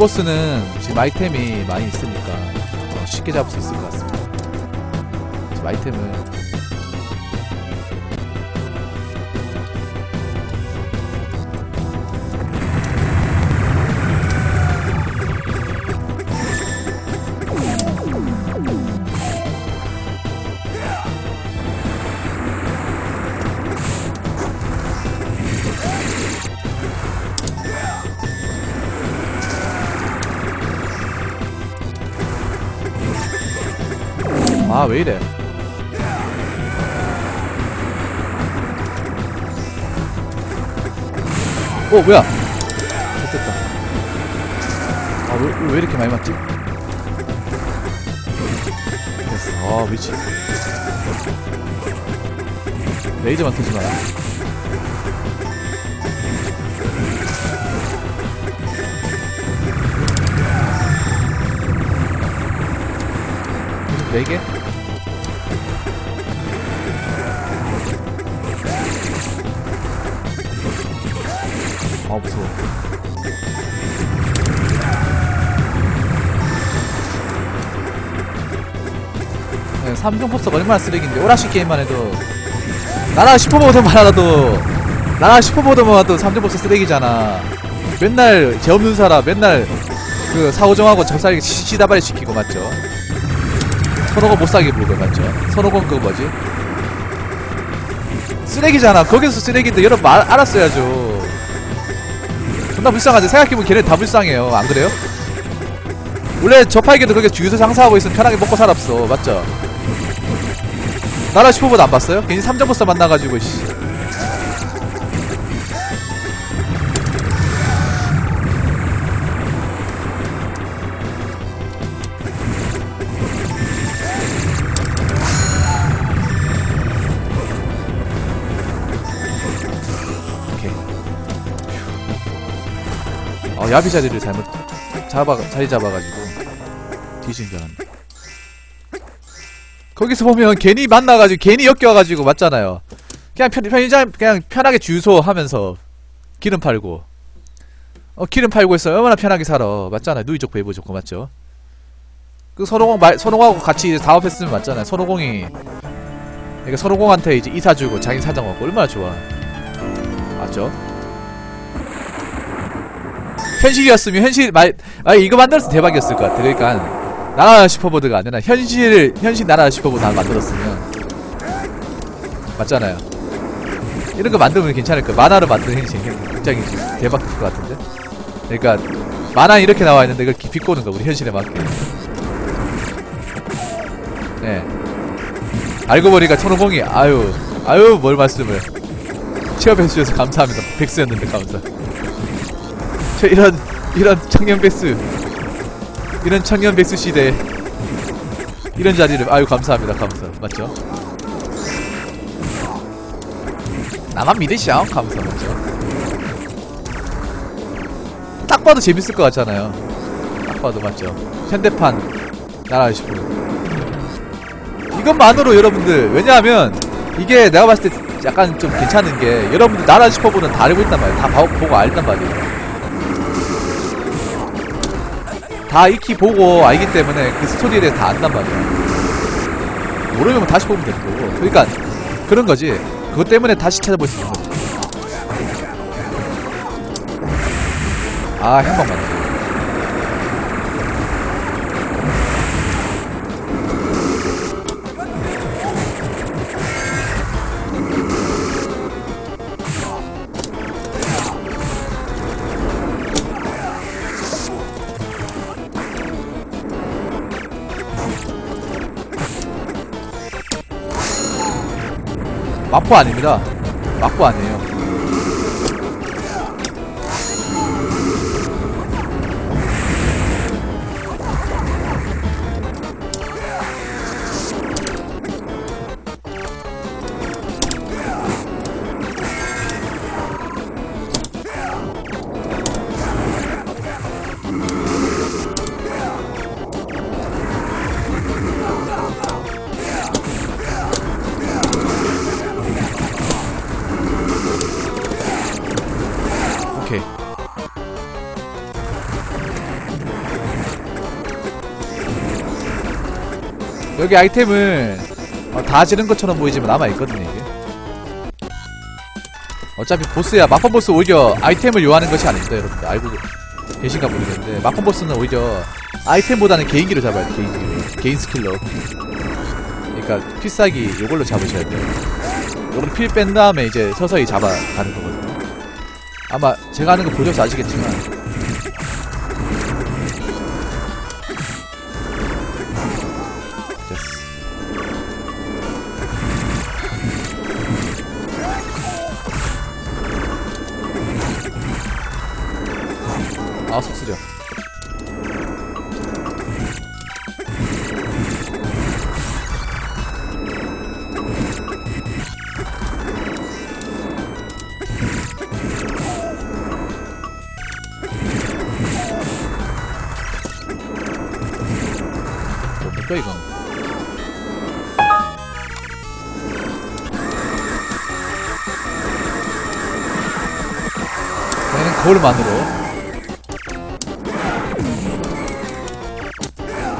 보스는 지금 아이템이 많이 있으니까 어, 쉽게 잡을 수 있을 것 같습니다. 아이템을 오 뭐야? 됐다. 아왜 왜 이렇게 많이 맞지? 됐어. 아 미치. 레이저만 터지 마라. 네 개? 아 무서워 네, 3종 포스가 얼마나 쓰레기인데. 오락시 게임만 해도. 나라 슈퍼보드만 하라도 나라 슈퍼보드만 해도 3종 포스 쓰레기잖아. 맨날 죄 없는 사람 맨날 그 사오정하고 적살기 시다발이 시키고 맞죠? 선호공 못사게 불고 맞죠? 선호공 그거 뭐지? 쓰레기잖아. 거기서 쓰레기인데 여러분 알, 알았어야죠 존나 불쌍하지 생각해보면 걔네 다 불쌍해요 안 그래요? 원래 저팔계도 그렇게 주유소 장사하고 있으면 편하게 먹고 살았어 맞죠? 나라 슈퍼보드 안 봤어요? 괜히 삼정보스 만나가지고 씨 야비 자리를 잘못 잡아 자리 잡아가지고 뒤진 줄 알았네. 거기서 보면 괜히 만나가지고 괜히 엮여가지고 맞잖아요. 그냥 편, 편의점 그냥 편하게 주유소 하면서 기름 팔고 어 기름 팔고 있어 얼마나 편하게 살아 맞잖아요. 누이 좋고 외부 좋고 맞죠? 그 선호공 말 선호공하고 같이 사업했으면 맞잖아요. 선호공이 그러니까 선호공한테 이제 이사 주고 자기 사정 얻고 얼마나 좋아 맞죠? 현실이었으면 현실 말, 아 이거 만들어서 대박이었을 것 같아. 그러니까 나라 슈퍼보드가 아니라 현실 현실 나라 슈퍼보드 하나 만들었으면 맞잖아요. 이런 거 만들면 괜찮을 거야. 만화로 만드는 게 굉장히 대박 될것 같은데. 그러니까 만화 이렇게 나와 있는데 이걸 깊이 꼬는 거 우리 현실에 맞게. 예. 알고 보니까 천호봉이 아유 아유 뭘 말씀을 취업해 주셔서 감사합니다. 백수였는데 감사. 저 이런 이런 청년 백수 이런 청년 백수 시대 이런 자리를 아유 감사합니다 감사 맞죠? 나만 믿으셔 감사 맞죠? 딱 봐도 재밌을 것 같잖아요. 딱 봐도 맞죠? 현대판 나라시고 이것만으로 여러분들 왜냐하면 이게 내가 봤을 때 약간 좀 괜찮은 게 여러분들 나라 슈퍼보는 다 알고 있단 말이에요. 다 봐- 보고 알단 말이에요. 다 익히 보고 알기 때문에 그 스토리에 대해서 다 안단 말이야. 모르면 다시 보면 되는 거고. 그러니까 그런 거지. 그것 때문에 다시 찾아볼 수 있는 거지. 아, 행방 맞네. 마포 아닙니다. 마포 아니에요. 여기 아이템을 어, 다 지른 것처럼 보이지만 남아있거든요, 이게. 어차피 보스야, 마법 보스 오히려 아이템을 요하는 것이 아닙니다, 여러분들. 알고 계신가 모르겠는데. 마법 보스는 오히려 아이템보다는 개인기로 잡아야 돼, 개인기. 개인 스킬로. 그러니까, 필살기 요걸로 잡으셔야 돼요. 요걸 필 뺀 다음에 이제 서서히 잡아가는 거거든요. 아마 제가 하는 거 보셔서 아시겠지만 거울만으로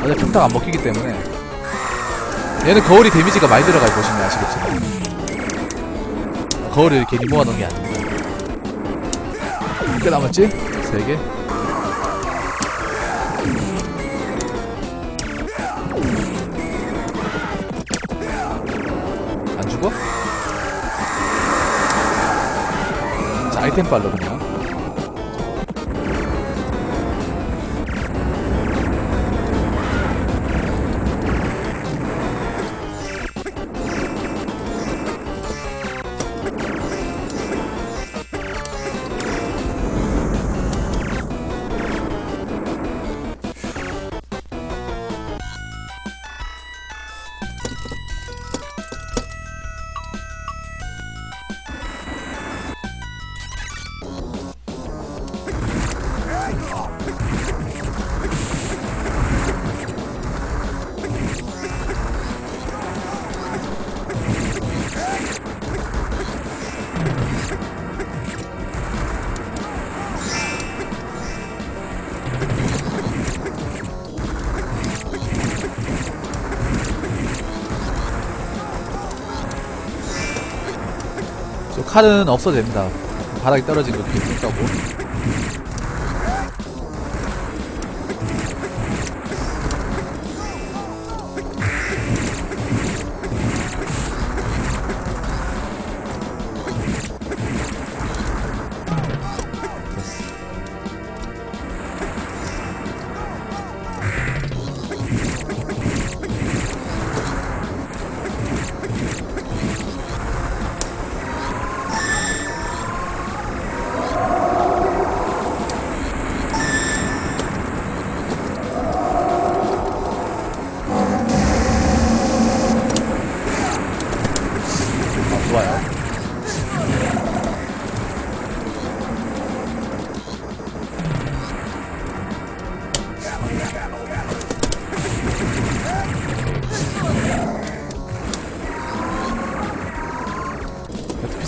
어차피 평타가 안 먹히기 때문에 얘는 거울이 데미지가 많이 들어가요 보시면 아시겠지만 거울을 괜히 모아놓은 게 아닙니다 몇 개 남았지? 세 개? 안 죽어? 자, 아이템 빨로 그냥. 칼은 없어도 됩니다. 바닥에 떨어진 거 계속 써고.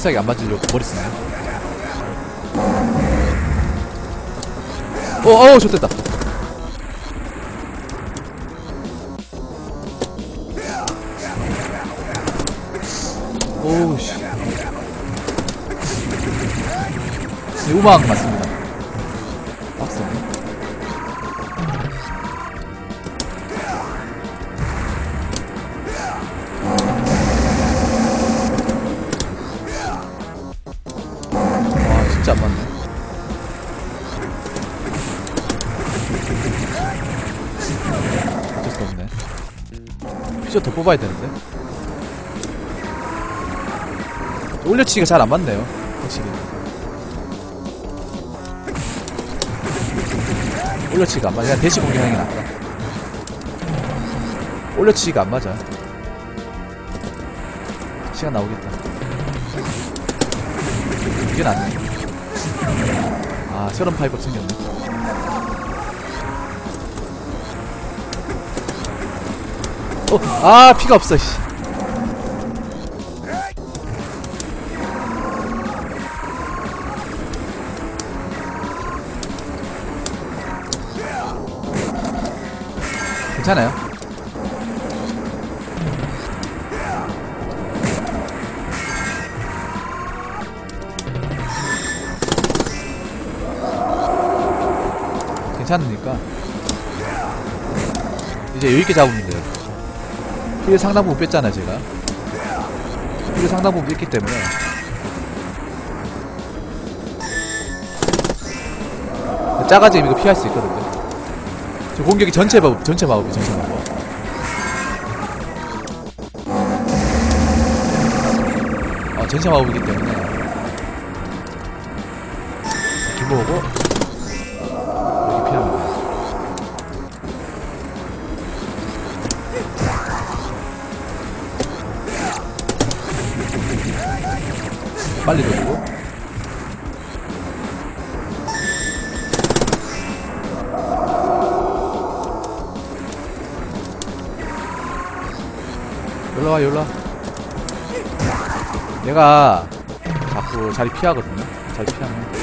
흡사하게 안 맞으려고 머리 쓰네. 어, 어우, 좋됐다. 오우, 씨. 네, 우막 맞습니다. 뽑아야 되는데. 올려치기가 잘 안 맞네요. 확실히. 올려치기가 안 맞아. 그냥 대시 공격하는 게 낫다. 올려치기가 안 맞아. 시간 나오겠다. 이게 낫네. 아, 새로운 파이버 생겼네. 어, 아, 피가 없어, 씨. 괜찮아요. 괜찮으니까 이제 여유있게 잡으면 돼요 힐 상당 부분 뺐잖아요 제가. 힐 상당 부분 뺐기 때문에. 작아지면 이거 피할 수 있거든요. 저 공격이 전체 마법 전체 마법이 전체 마법. 어, 전체 마법이기 때문에. 기모으고 빨리 돌리고. 열라와 열라 얘가 자꾸 자리 피하거든요. 자리 피하면.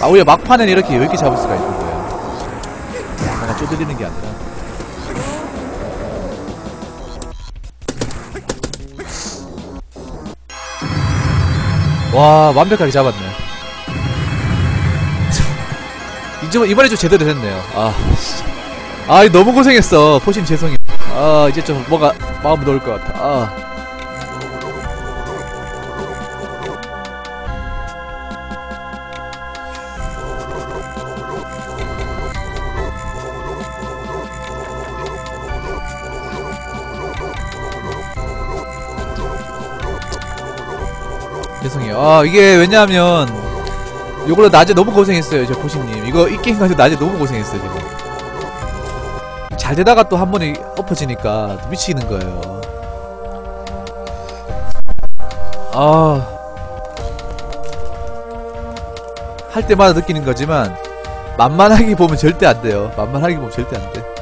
아 오히려 막판엔 이렇게 여유있게 잡을 수가 있는 거예요 뭔가 쪼들리는 게 아니라 와 완벽하게 잡았네. 이번, 이번에 좀 제대로 됐네요. 아. 아 너무 고생했어. 포신 죄송해요 아 이제 좀 뭐가 마음 놓을 것 같아. 아 아 이게 왜냐하면 요걸로 낮에 너무 고생했어요 저 포신님 이거 이 게임 가지고 낮에 너무 고생했어요 지금 잘 되다가 또 한 번에 엎어지니까 미치는 거예요. 아. 할 때마다 느끼는 거지만, 만만하게 보면 절대 안 돼요. 만만하게 보면 절대 안 돼.